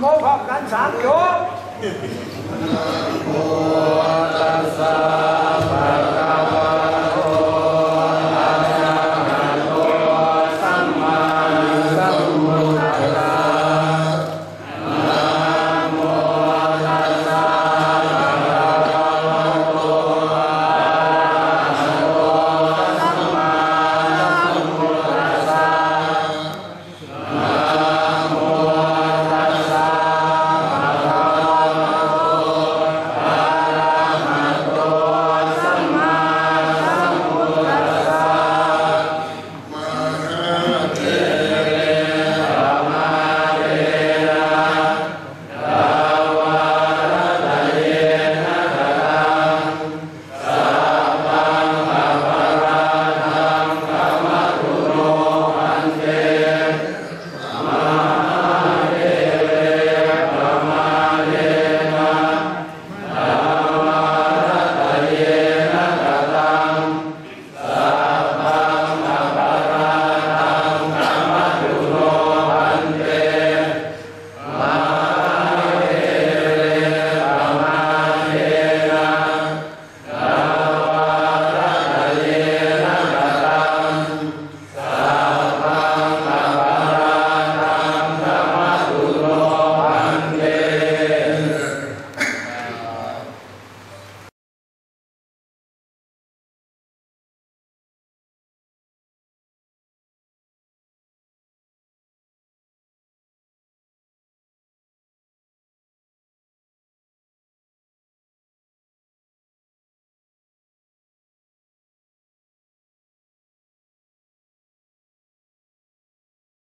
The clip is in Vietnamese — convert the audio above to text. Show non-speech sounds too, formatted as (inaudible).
mô phật cảnh sáng chúa. (laughs)